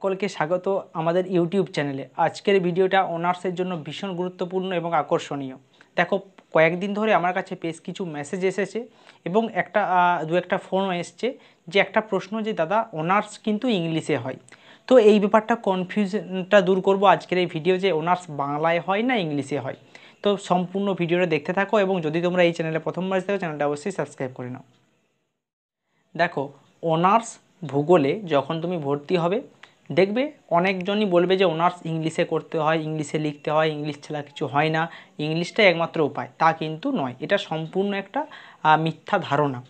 সকলকে স্বাগত আমাদের ইউটিউব চ্যানেলে। আজকের ভিডিওটা অনার্সের জন্য ভীষণ গুরুত্বপূর্ণ এবং আকর্ষণীয়। দেখো, কয়েকদিন ধরে আমার কাছে বেশ কিছু মেসেজ এসেছে এবং একটা দু একটা ফোনও এসছে যে একটা প্রশ্ন যে, দাদা, অনার্স কিন্তু ইংলিশে হয়। তো এই ব্যাপারটা কনফিউশনটা দূর করব আজকের এই ভিডিও যে, অনার্স বাংলায় হয় না ইংলিশে হয়? তো সম্পূর্ণ ভিডিওটা দেখতে থাকো এবং যদি তোমরা এই চ্যানেলে প্রথমবার দেখো চ্যানেলটা অবশ্যই সাবস্ক্রাইব করে নাও। দেখো, অনার্স ভূগোলে যখন তুমি ভর্তি হবে দেখবে অনেকজনই বলবে যে অনার্স ইংলিশে করতে হয়, ইংলিশে লিখতে হয়, ইংলিশ ছাড়া কিছু হয় না। ইংলিশটাই একমাত্র উপায়, তা কিন্তু নয়। এটা সম্পূর্ণ একটা মিথ্যা ধারণা।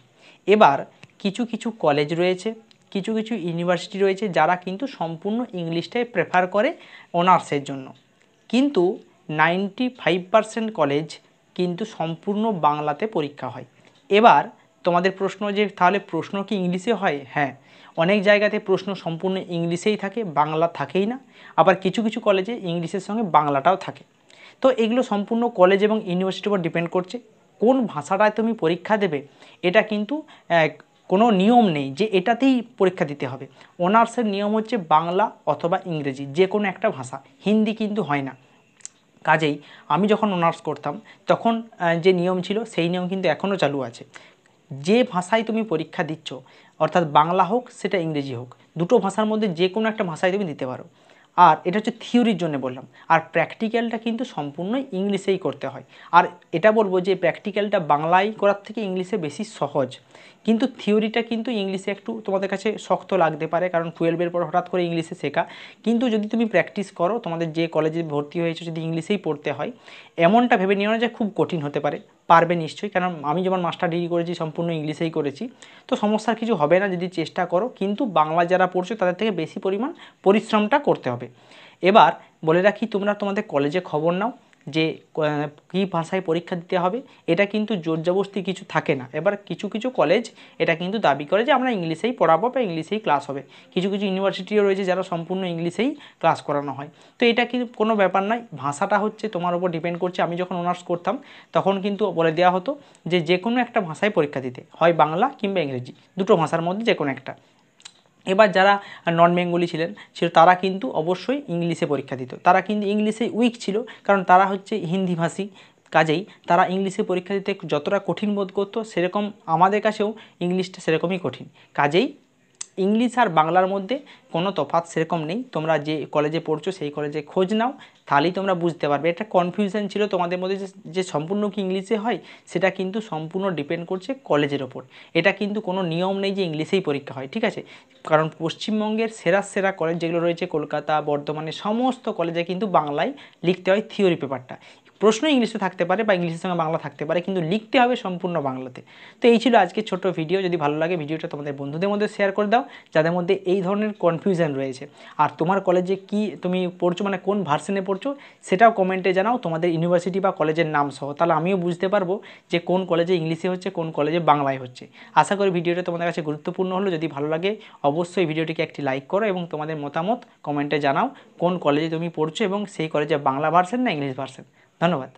এবার কিছু কিছু কলেজ রয়েছে, কিছু কিছু ইউনিভার্সিটি রয়েছে যারা কিন্তু সম্পূর্ণ ইংলিশটাই প্রেফার করে অনার্সের জন্য। কিন্তু নাইনটি ফাইভ কলেজ কিন্তু সম্পূর্ণ বাংলাতে পরীক্ষা হয়। এবার তোমাদের প্রশ্ন যে, তাহলে প্রশ্ন কি ইংলিশে হয়? হ্যাঁ অনেক জায়গাতে প্রশ্ন সম্পূর্ণ ইংলিশেই থাকে, বাংলা থাকেই না। আবার কিছু কিছু কলেজে ইংলিশের সঙ্গে বাংলাটাও থাকে। তো এগুলো সম্পূর্ণ কলেজ এবং ইউনিভার্সিটির উপর ডিপেন্ড করছে। কোন ভাষাটায় তুমি পরীক্ষা দেবে, এটা কিন্তু কোনো নিয়ম নেই যে এটাতেই পরীক্ষা দিতে হবে। অনার্সের নিয়ম হচ্ছে বাংলা অথবা ইংরেজি, যে কোনো একটা ভাষা। হিন্দি কিন্তু হয় না। কাজেই আমি যখন অনার্স করতাম, তখন যে নিয়ম ছিল, সেই নিয়ম কিন্তু এখনও চালু আছে। যে ভাষায় তুমি পরীক্ষা দিচ্ছ, অর্থাৎ বাংলা হোক, সেটা ইংরেজি হোক, দুটো ভাষার মধ্যে যে কোনো একটা ভাষায় তুমি দিতে পারো। আর এটা হচ্ছে থিওরির জন্য বললাম। আর প্র্যাকটিক্যালটা কিন্তু সম্পূর্ণ ইংলিশেই করতে হয়। আর এটা বলব যে প্র্যাকটিক্যালটা বাংলায় করার থেকে ইংলিশে বেশি সহজ। কিন্তু থিওরিটা কিন্তু ইংলিশে একটু তোমাদের কাছে শক্ত লাগতে পারে, কারণ টুয়েলভের পর হঠাৎ করে ইংলিশে শেখা। কিন্তু যদি তুমি প্র্যাকটিস করো, তোমাদের যে কলেজে ভর্তি হয়েছে, যদি ইংলিশেই পড়তে হয়, এমনটা ভেবে নিও না যে খুব কঠিন হতে পারে। পারবে নিশ্চয়ই কারণ আমি যেমন মাস্টার ডিগ্রি করেছি, সম্পূর্ণ ইংলিশেই করেছি, তো সমস্যার কিছু হবে না, যদি চেষ্টা করো, কিন্তু বাংলা যারা পড়ছো, তাদের থেকে বেশি পরিমাণ পরিশ্রমটা করতে হবে। এবার বলে রাখি, তোমরা তোমাদের কলেজে খবর নাও যে কী ভাষায় পরীক্ষা দিতে হবে, এটা কিন্তু জোর জোরজবস্তি কিছু থাকে না। এবার কিছু কিছু কলেজ এটা কিন্তু দাবি করে যে, আমরা ইংলিশেই পড়াবো বা ইংলিশেই ক্লাস হবে। কিছু কিছু ইউনিভার্সিটিও রয়েছে যারা সম্পূর্ণ ইংলিশেই ক্লাস করানো হয়। তো এটা কিন্তু কোনো ব্যাপার নয়। ভাষাটা হচ্ছে তোমার উপর ডিপেন্ড করছে। আমি যখন অনার্স করতাম, তখন কিন্তু বলে দেওয়া হতো যে যে কোনো একটা ভাষায় পরীক্ষা দিতে হয় বাংলা কিংবা ইংরেজি। দুটো ভাষার মধ্যে যে কোনো একটা। এবার যারা নন বেঙ্গলি ছিলেন, ছিল তারা কিন্তু অবশ্যই ইংলিশে পরীক্ষা দিত। তারা কিন্তু ইংলিশে উইক ছিল, কারণ তারা হচ্ছে হিন্দিভাষী কাজেই তারা ইংলিশে পরীক্ষা দিতে যতটা কঠিন বোধ করতো, সেরকম আমাদের কাছেও ইংলিশটা সেরকমই কঠিন। কাজেই ইংলিশ আর বাংলার মধ্যে কোনো তফাৎ সেরকম নেই। তোমরা যে কলেজে পড়ছো সেই কলেজে খোঁজ নাও, তাহলেই তোমরা বুঝতে পারবে। একটা কনফিউশন ছিল তোমাদের মধ্যে যে যে সম্পূর্ণ কি ইংলিশে হয়, সেটা কিন্তু সম্পূর্ণ ডিপেন্ড করছে কলেজের ওপর। এটা কিন্তু কোনো নিয়ম নেই যে ইংলিশেই পরীক্ষা হয়, ঠিক আছে? কারণ পশ্চিমবঙ্গের সেরা সেরা কলেজ যেগুলো রয়েছে, কলকাতা বর্ধমানে সমস্ত কলেজে কিন্তু বাংলায় লিখতে হয় থিওরি পেপারটা প্রশ্ন ইংলিশে থাকতে পারে বা ইংলিশের সঙ্গে বাংলা থাকতে পারে, কিন্তু লিখতে হবে সম্পূর্ণ বাংলাতে। তো এই ছিল আজকের ছোট ভিডিও। যদি ভালো লাগে ভিডিওটা তোমাদের বন্ধুদের মধ্যে শেয়ার করে দাও, যাদের মধ্যে এই ধরনের কনফিউশন রয়েছে। আর তোমার কলেজে কি, তুমি পড়ছো মানে কোন ভার্সনে পড়ছো, সেটাও কমেন্টে জানাও। তোমাদের ইউনিভার্সিটি বা কলেজের নাম সহ। তাহলে আমিও বুঝতে পারব যে কোন কলেজে ইংলিশে হচ্ছে, কোন কলেজে বাংলায় হচ্ছে। আশা করি ভিডিওটা তোমাদের কাছে গুরুত্বপূর্ণ হলো। যদি ভালো লাগে, অবশ্যই ভিডিওটিকে একটি লাইক করো এবং তোমাদের মতামত কমেন্টে জানাও। কোন কলেজে তুমি পড়ছো এবং সেই কলেজে বাংলা ভার্সন না ইংলিশ ভার্সন ধন্যবাদ।